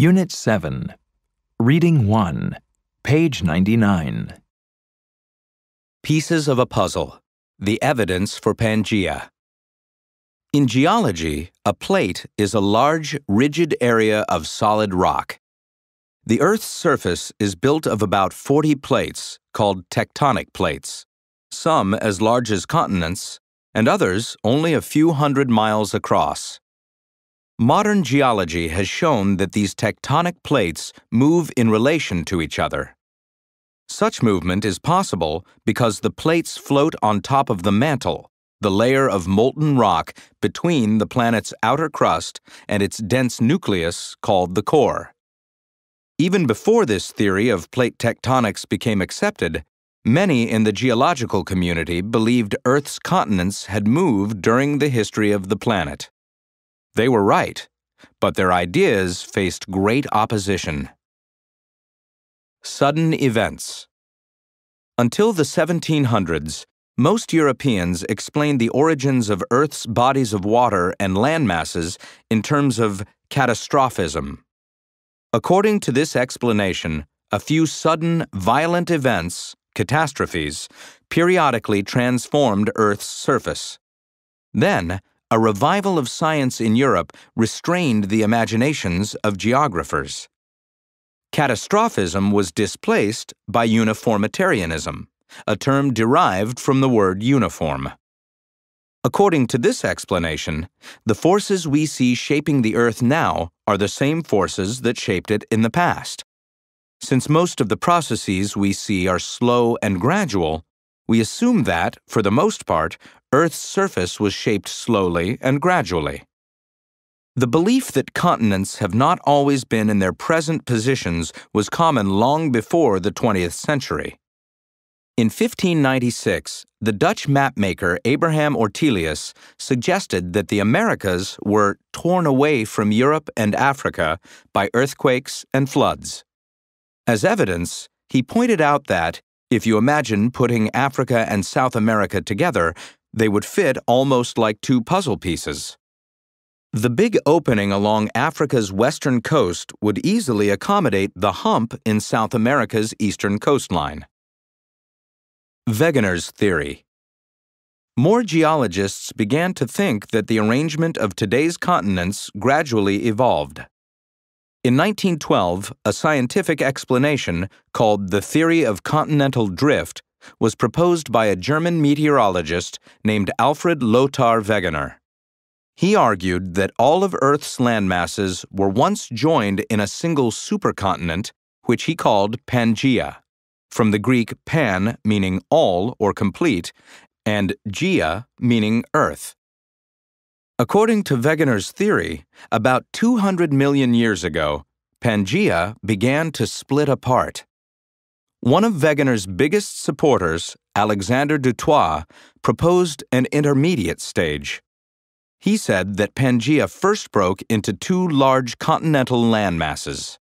Unit 7, Reading 1, page 99. Pieces of a puzzle. The evidence for Pangaea. In geology, a plate is a large, rigid area of solid rock. The Earth's surface is built of about 40 plates, called tectonic plates, some as large as continents, and others only a few hundred miles across. Modern geology has shown that these tectonic plates move in relation to each other. Such movement is possible because the plates float on top of the mantle, the layer of molten rock between the planet's outer crust and its dense nucleus called the core. Even before this theory of plate tectonics became accepted, many in the geological community believed Earth's continents had moved during the history of the planet. They were right, but their ideas faced great opposition. Sudden events. Until the 1700s, most Europeans explained the origins of Earth's bodies of water and land masses in terms of catastrophism. According to this explanation, a few sudden, violent events, catastrophes, periodically transformed Earth's surface. Then, a revival of science in Europe restrained the imaginations of geographers. Catastrophism was displaced by uniformitarianism, a term derived from the word uniform. According to this explanation, the forces we see shaping the Earth now are the same forces that shaped it in the past. Since most of the processes we see are slow and gradual, we assume that, for the most part, Earth's surface was shaped slowly and gradually. The belief that continents have not always been in their present positions was common long before the 20th century. In 1596, the Dutch mapmaker Abraham Ortelius suggested that the Americas were torn away from Europe and Africa by earthquakes and floods. As evidence, he pointed out that, if you imagine putting Africa and South America together, they would fit almost like two puzzle pieces. The big opening along Africa's western coast would easily accommodate the hump in South America's eastern coastline. Wegener's theory. More geologists began to think that the arrangement of today's continents gradually evolved. In 1912, a scientific explanation called the theory of continental drift was proposed by a German meteorologist named Alfred Lothar Wegener. He argued that all of Earth's landmasses were once joined in a single supercontinent, which he called Pangaea, from the Greek pan meaning all or complete, and gaea meaning earth. According to Wegener's theory, about 200 million years ago, Pangaea began to split apart. One of Wegener's biggest supporters, Alexander Dutoit, proposed an intermediate stage. He said that Pangaea first broke into two large continental landmasses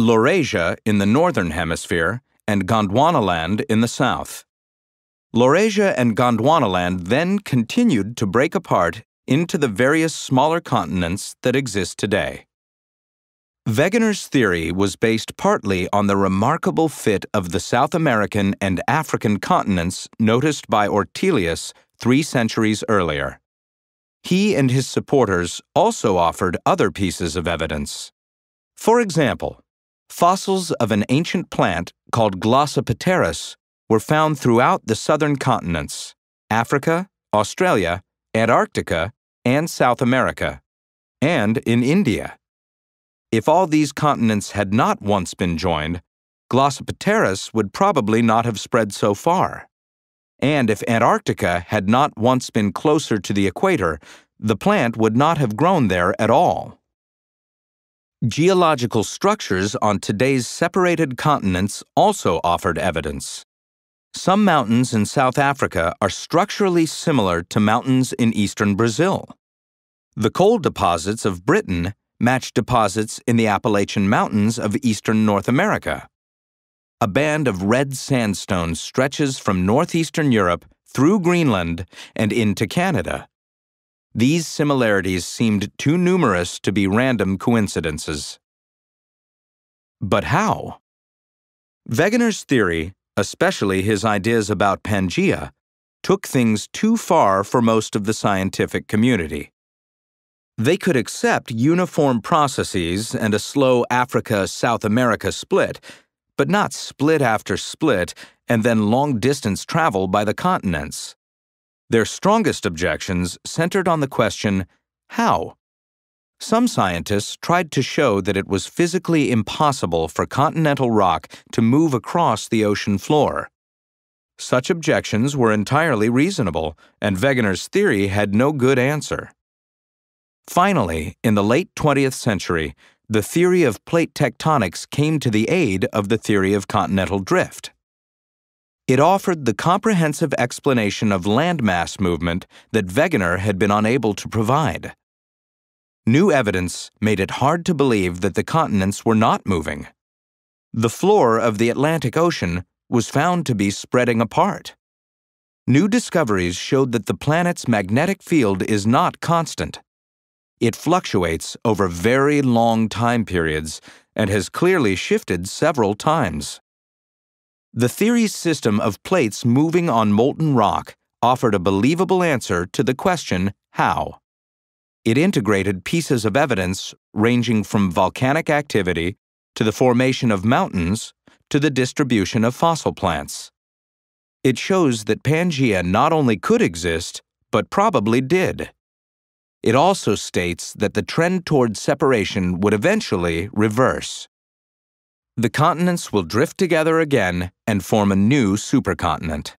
Laurasia in the northern hemisphere and Gondwanaland in the south. Laurasia and Gondwanaland then continued to break apart into the various smaller continents that exist today. Wegener's theory was based partly on the remarkable fit of the South American and African continents noticed by Ortelius three centuries earlier. He and his supporters also offered other pieces of evidence. For example, fossils of an ancient plant called Glossopteris were found throughout the southern continents Africa, Australia, Antarctica, and South America, and in India. If all these continents had not once been joined, Glossopteris would probably not have spread so far. And if Antarctica had not once been closer to the equator, the plant would not have grown there at all. Geological structures on today's separated continents also offered evidence. Some mountains in South Africa are structurally similar to mountains in eastern Brazil. The coal deposits of Britain match deposits in the Appalachian Mountains of eastern North America. A band of red sandstone stretches from northeastern Europe through Greenland and into Canada. These similarities seemed too numerous to be random coincidences. But how? Wegener's theory, especially his ideas about Pangaea, took things too far for most of the scientific community. They could accept uniform processes and a slow Africa South America split, but not split after split and then long distance travel by the continents. Their strongest objections centered on the question how? Some scientists tried to show that it was physically impossible for continental rock to move across the ocean floor. Such objections were entirely reasonable, and Wegener's theory had no good answer. Finally, in the late 20th century, the theory of plate tectonics came to the aid of the theory of continental drift. It offered the comprehensive explanation of landmass movement that Wegener had been unable to provide. New evidence made it hard to believe that the continents were not moving. The floor of the Atlantic Ocean was found to be spreading apart. New discoveries showed that the planet's magnetic field is not constant. It fluctuates over very long time periods and has clearly shifted several times. The theory's system of plates moving on molten rock offered a believable answer to the question how. It integrated pieces of evidence ranging from volcanic activity to the formation of mountains to the distribution of fossil plants. It shows that Pangaea not only could exist, but probably did. It also states that the trend toward separation would eventually reverse. The continents will drift together again and form a new supercontinent.